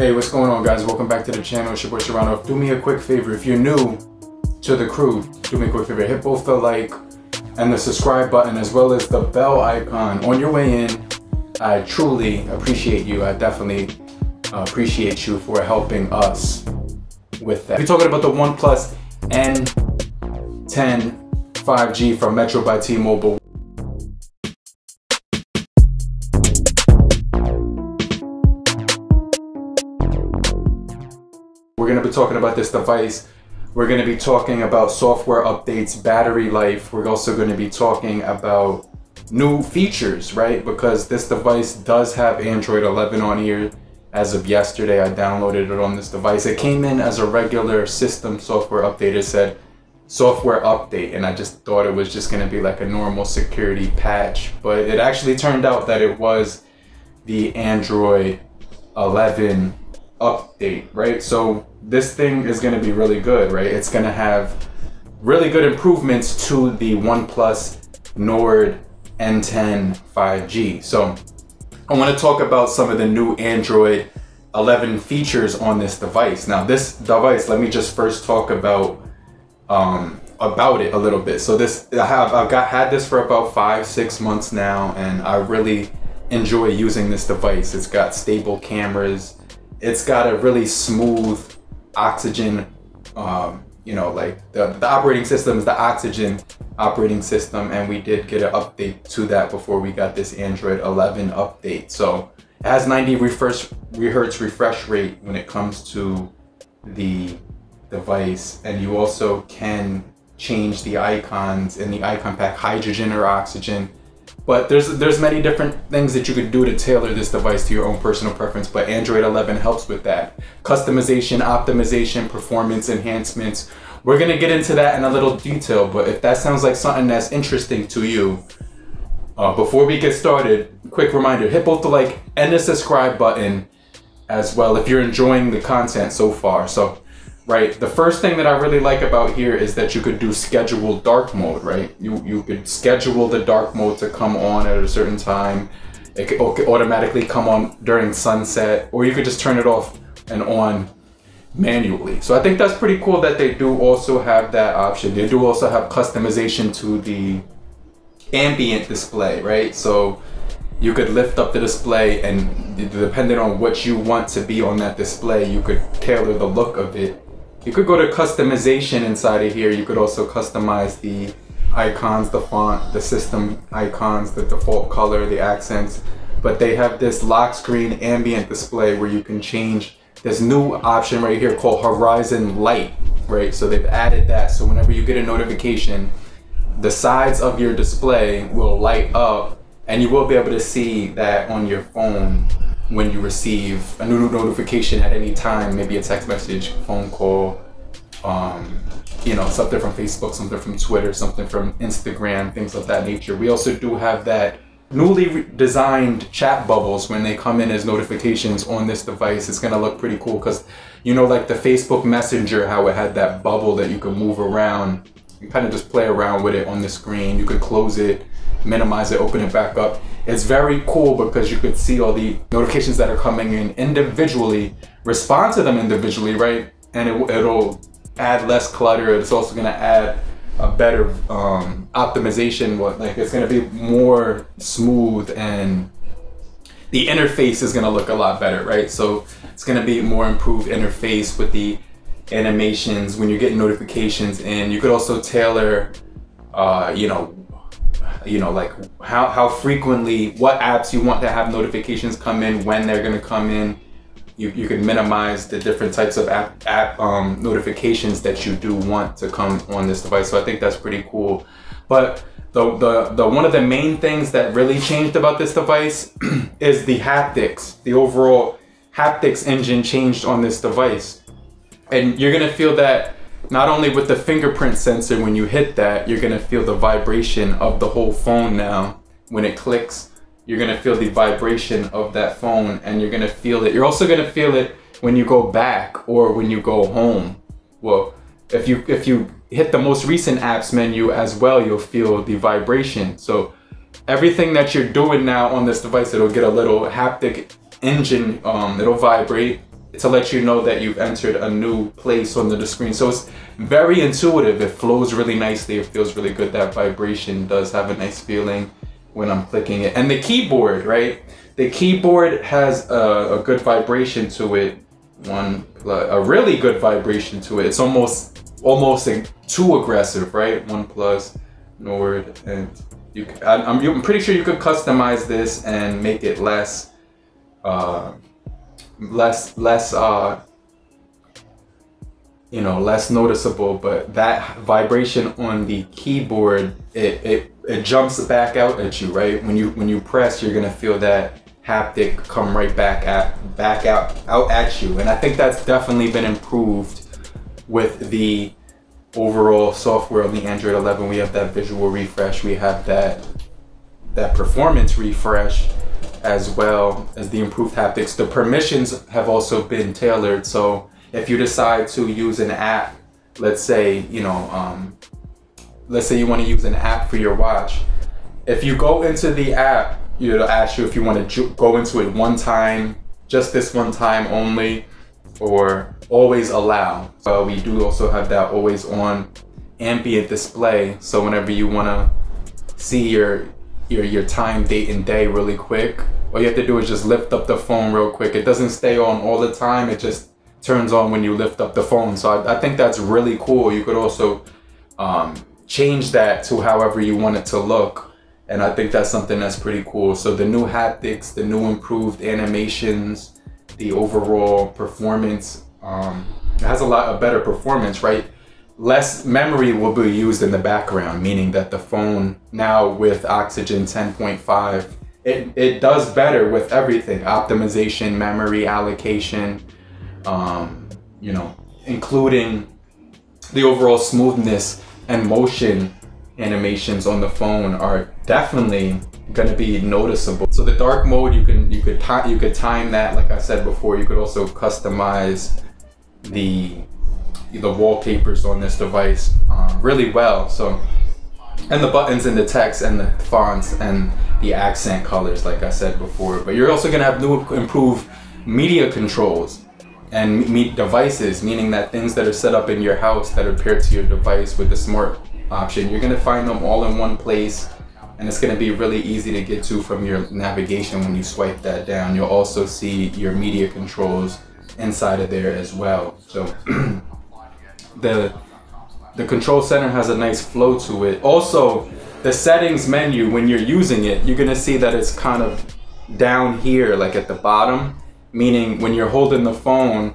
Hey, what's going on guys? Welcome back to the channel. It's your boy Sharano. Do me a quick favor. If you're new to the crew, do me a quick favor. Hit both the like and the subscribe button as well as the bell icon on your way in. I truly appreciate you. I definitely uh, appreciate you for helping us with that. We're talking about the OnePlus N10 5G from Metro by T-Mobile. We're gonna be talking about this device. We're gonna be talking about software updates, battery life. We're also gonna be talking about new features, right? Because this device does have Android 11 on here. As of yesterday, I downloaded it on this device. It came in as a regular system software update. It said software update, and I just thought it was just gonna be like a normal security patch. But it actually turned out that it was the Android 11 update, right? So this thing is going to be really good, right? It's going to have really good improvements to the OnePlus Nord N10 5G. So I want to talk about some of the new Android 11 features on this device. Now this device, let me just first talk about um, about it a little bit. So this I have I've got had this for about five six months now, and I really enjoy using this device. It's got stable cameras it's got a really smooth oxygen um, you know like the, the operating system is the oxygen operating system and we did get an update to that before we got this android 11 update. So it has 90 refresh hertz refresh rate when it comes to the device and you also can change the icons in the icon pack hydrogen or oxygen but there's there's many different things that you could do to tailor this device to your own personal preference, but Android 11 helps with that. Customization, optimization, performance enhancements. We're gonna get into that in a little detail, but if that sounds like something that's interesting to you, uh, before we get started, quick reminder, hit both the like and the subscribe button as well if you're enjoying the content so far. So right? The first thing that I really like about here is that you could do schedule dark mode, right? You you could schedule the dark mode to come on at a certain time. It could, automatically come on during sunset, or you could just turn it off and on manually. So I think that's pretty cool that they do also have that option. They do also have customization to the ambient display, right? So you could lift up the display and depending on what you want to be on that display, you could tailor the look of it you could go to customization inside of here. You could also customize the icons, the font, the system icons, the default color, the accents. But they have this lock screen ambient display where you can change this new option right here called Horizon Light, right? So they've added that. So whenever you get a notification, the sides of your display will light up and you will be able to see that on your phone when you receive a new notification at any time, maybe a text message, phone call, um, you know, something from Facebook, something from Twitter, something from Instagram, things of that nature. We also do have that newly designed chat bubbles when they come in as notifications on this device. It's gonna look pretty cool because you know, like the Facebook Messenger, how it had that bubble that you could move around. You kind of just play around with it on the screen. You could close it, minimize it, open it back up. It's very cool because you could see all the notifications that are coming in individually, respond to them individually, right? And it, it'll add less clutter. It's also gonna add a better um, optimization. What like it's gonna be more smooth and the interface is gonna look a lot better, right? So it's gonna be more improved interface with the animations when you're getting notifications and you could also tailor uh, you know you know like how, how frequently what apps you want to have notifications come in when they're going to come in. You, you can minimize the different types of app, app um, notifications that you do want to come on this device. So i think that's pretty cool. But the, the, the one of the main things that really changed about this device is the haptics. The overall haptics engine changed on this device. And you're going to feel that not only with the fingerprint sensor, when you hit that, you're gonna feel the vibration of the whole phone now. When it clicks, you're gonna feel the vibration of that phone and you're gonna feel it. You're also gonna feel it when you go back or when you go home. Well, if you if you hit the most recent apps menu as well, you'll feel the vibration. So everything that you're doing now on this device, it'll get a little haptic engine, um, it'll vibrate to let you know that you've entered a new place on the screen. So it's very intuitive. It flows really nicely. It feels really good. That vibration does have a nice feeling when I'm clicking it. And the keyboard, right? The keyboard has a, a good vibration to it. One, a really good vibration to it. It's almost, almost too aggressive, right? One plus, Nord, and you. I'm, I'm pretty sure you could customize this and make it less. Uh, less less uh you know less noticeable but that vibration on the keyboard it, it it jumps back out at you right? When you when you press you're gonna feel that haptic come right back at back out out at you. And i think that's definitely been improved with the overall software on the android 11 we have that visual refresh. We have that that performance refresh as well as the improved haptics. The permissions have also been tailored. So if you decide to use an app, let's say, you know, um, let's say you want to use an app for your watch. If you go into the app, it'll ask you if you want to go into it one time, just this one time only, or always allow. So we do also have that always on ambient display. So whenever you want to see your your your time, date, and day really quick. All you have to do is just lift up the phone real quick. It doesn't stay on all the time. It just turns on when you lift up the phone. So I, I think that's really cool. You could also um, change that to however you want it to look. And I think that's something that's pretty cool. So the new haptics, the new improved animations, the overall performance, um, it has a lot of better performance, right? Less memory will be used in the background, meaning that the phone now with Oxygen 10.5, it, it does better with everything, optimization, memory allocation, um, you know, including the overall smoothness and motion animations on the phone are definitely going to be noticeable. So the dark mode, you can you could you could time that. Like I said before, you could also customize the the wallpapers on this device um, really well. So, and the buttons and the text and the fonts and the accent colors, like I said before. But you're also gonna have new improved media controls and meet devices, meaning that things that are set up in your house that are paired to your device with the smart option, you're gonna find them all in one place and it's gonna be really easy to get to from your navigation when you swipe that down. You'll also see your media controls inside of there as well. So the the control center has a nice flow to it. Also, the settings menu when you're using it, you're gonna see that it's kind of down here, like at the bottom. Meaning, when you're holding the phone,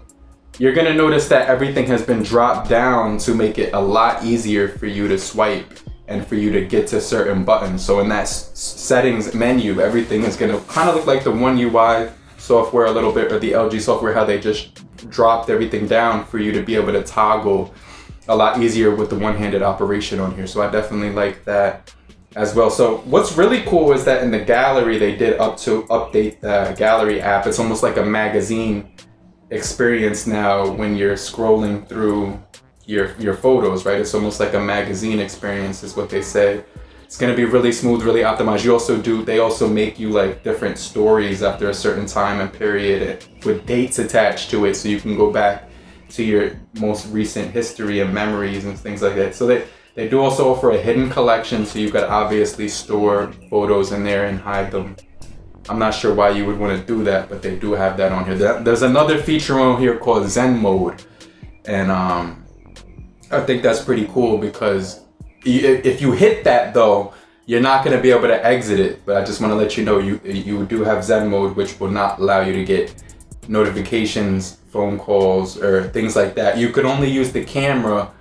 you're gonna notice that everything has been dropped down to make it a lot easier for you to swipe and for you to get to certain buttons. So in that settings menu, everything is gonna kind of look like the One UI software a little bit, or the LG software, how they just dropped everything down for you to be able to toggle a lot easier with the one-handed operation on here. So I definitely like that as well. So what's really cool is that in the gallery, they did up to update the gallery app. It's almost like a magazine experience now when you're scrolling through your your photos, right? It's almost like a magazine experience is what they say. It's gonna be really smooth, really optimized. You also do, they also make you like different stories after a certain time and period with dates attached to it so you can go back to your most recent history and memories and things like that. So they, they do also offer a hidden collection so you could obviously store photos in there and hide them. I'm not sure why you would want to do that, but they do have that on here. There's another feature on here called Zen Mode. And um, I think that's pretty cool because if you hit that though, you're not going to be able to exit it. But I just want to let you know you you do have Zen mode, which will not allow you to get notifications, phone calls, or things like that. You could only use the camera,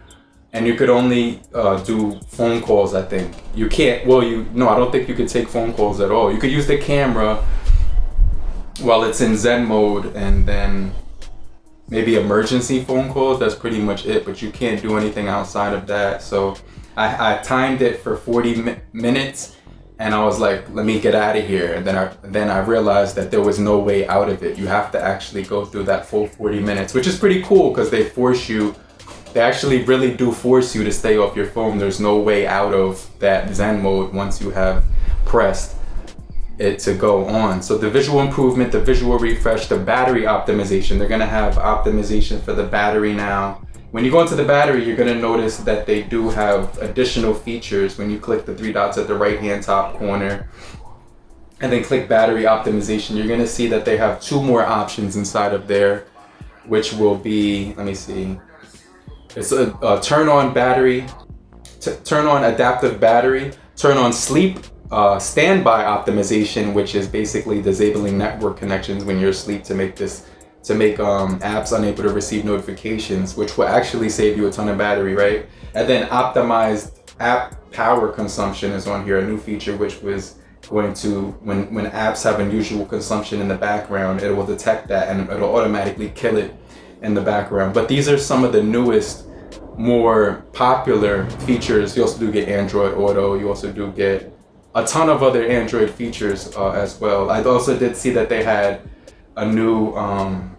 and you could only uh, do phone calls. I think you can't. Well, you no, I don't think you could take phone calls at all. You could use the camera while it's in Zen mode, and then maybe emergency phone calls. That's pretty much it. But you can't do anything outside of that. So I, I timed it for 40 mi minutes and I was like, let me get out of here. And then I then I realized that there was no way out of it. You have to actually go through that full 40 minutes, which is pretty cool because they force you. They actually really do force you to stay off your phone. There's no way out of that Zen mode once you have pressed it to go on. So the visual improvement, the visual refresh, the battery optimization. They're gonna have optimization for the battery now. When you go into the battery, you're gonna notice that they do have additional features when you click the three dots at the right hand top corner and then click battery optimization. You're gonna see that they have two more options inside of there, which will be, let me see, it's a, a turn on battery, turn on adaptive battery, turn on sleep uh, standby optimization, which is basically disabling network connections when you're asleep to make this to make um, apps unable to receive notifications, which will actually save you a ton of battery, right? And then optimized app power consumption is on here, a new feature which was going to when when apps have unusual consumption in the background, it will detect that and it'll automatically kill it in the background. But these are some of the newest, more popular features. You also do get Android Auto. You also do get a ton of other Android features uh, as well. I also did see that they had a new, um,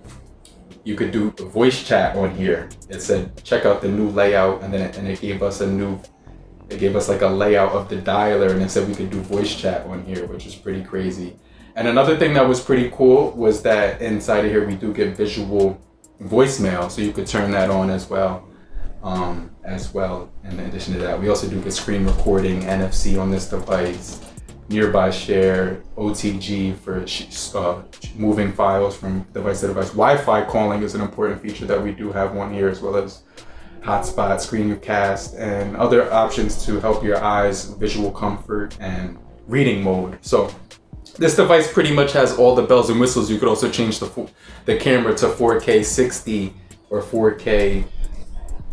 you could do voice chat on here. It said, check out the new layout and then it, and it gave us a new, it gave us like a layout of the dialer and it said we could do voice chat on here, which is pretty crazy. And another thing that was pretty cool was that inside of here we do get visual voicemail, so you could turn that on as well um, as well. In addition to that, we also do get screen recording, NFC on this device, nearby share, OTG for uh, moving files from device to device. Wi-Fi calling is an important feature that we do have one here, as well as hotspot, screencast, and other options to help your eyes visual comfort and reading mode. So this device pretty much has all the bells and whistles. You could also change the the camera to 4K 60 or 4K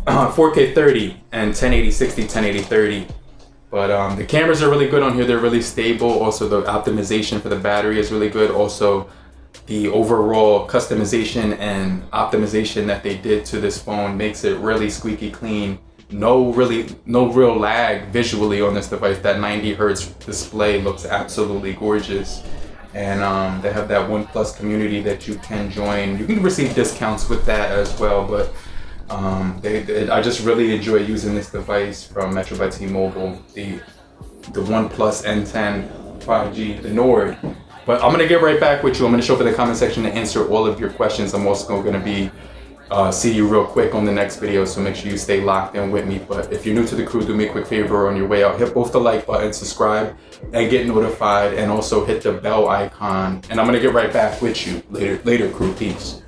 uh, 4K 30 and 1080 60, 1080 30. But um, the cameras are really good on here. They're really stable. Also, the optimization for the battery is really good. Also, the overall customization and optimization that they did to this phone makes it really squeaky clean. No really, no real lag visually on this device. That 90 hertz display looks absolutely gorgeous. And um, they have that OnePlus community that you can join. You can receive discounts with that as well. But um, they, they, I just really enjoy using this device from Metro by T-Mobile, the the OnePlus N10 5G, the Nord. But I'm gonna get right back with you. I'm gonna show up in the comment section to answer all of your questions. I'm also gonna be uh, see you real quick on the next video, so make sure you stay locked in with me. But if you're new to the crew, do me a quick favor on your way out. Hit both the like button, subscribe, and get notified, and also hit the bell icon. And I'm gonna get right back with you later, later crew. Peace.